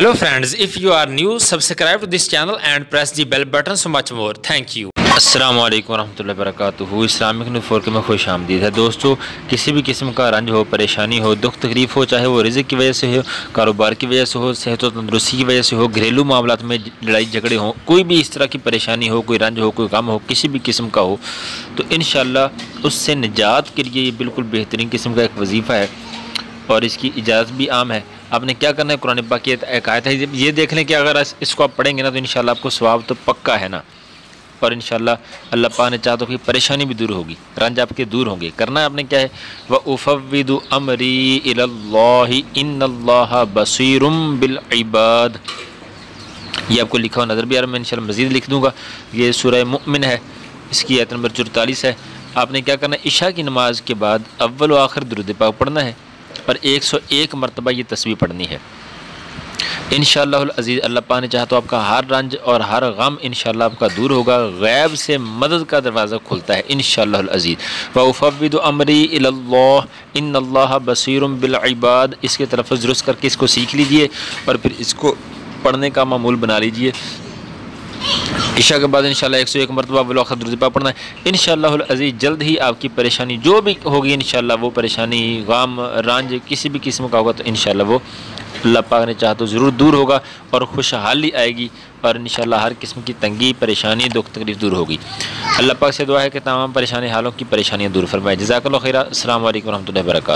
Hello friends, if you are new, subscribe to this channel and press the bell button so much more. Thank you. अस्सलाम वालेकुम रहमतुल्लाहि वबरकातुहू Islamic नुफोर के में खुश आमदीद है दोस्तों किसी भी किस्म का रंज हो परेशानी हो दुख तकलीफ़ हो चाहे वो रिज़ की वजह से हो कारोबार की वजह से हो सेहत और तंदरुस्ती की वजह से हो घरेलू मामला में लड़ाई झगड़े हों कोई भी इस तरह की परेशानी हो कोई रंज हो कोई गम हो किसी भी किस्म का हो तो इन उससे निजात के लिए ये बिल्कुल बेहतरीन किस्म का एक वजीफ़ा है और इसकी इजाज़त भी आम है। आपने क्या करना है? कुरान पाक की एक आयत है। ये देख लें कि अगर इसको आप पढ़ेंगे ना तो इन आपको स्वाब तो पक्का है ना। और इन अल्लाह पा ने चाह तो परेशानी भी दूर होगी। रंज आपके दूर होंगे। करना है आपने क्या है? व उफ़विद अमरी इन बसीरम बिलबाद ये आपको लिखा हुआ नज़र भी आ रहा है। मैं इन मज़ीद लिख दूँगा। ये सूरह मुमिन है। इसकी आयत नंबर चौतालीस है। आपने क्या करना है? इशा की नमाज़ के बाद अव्वल आखिर दुरुद पाक पढ़ना है। और एक सौ एक मरतबा ये तस्वीर पढ़नी है। इन अज़ीज़, अल्लाह पा ने चाह तो आपका हर रंज और हर गम इन आपका दूर होगा। गैब से मदद का दरवाज़ा खुलता है इन अज़ीज़। वफ़विद अमरी इन बसीर बिलबाद इसके तरफ़ दुरुस्त करके इसको सीख लीजिए और फिर इसको पढ़ने का मामूल बना लीजिए। ईशा के बाद इंशाल्लाह एक सौ एक मरतबा वलखा पढ़ना है। इन अज़ीज़ जल्द ही आपकी परेशानी, जो भी होगी इन वो परेशानी, गाम रंज किसी भी किस्म का होगा तो इन वो अल्लाह पाक ने चाह तो ज़रूर दूर होगा और खुशहाली आएगी और इन हर किस्म की तंगी, परेशानी, दुख, तकलीफ़ दूर होगी। अल्लाह पाक से दुआ है कि तमाम परेशानी, हालों की परेशानियाँ दूर फरमाए। जजाकल खैर। असल वरहमल वर्का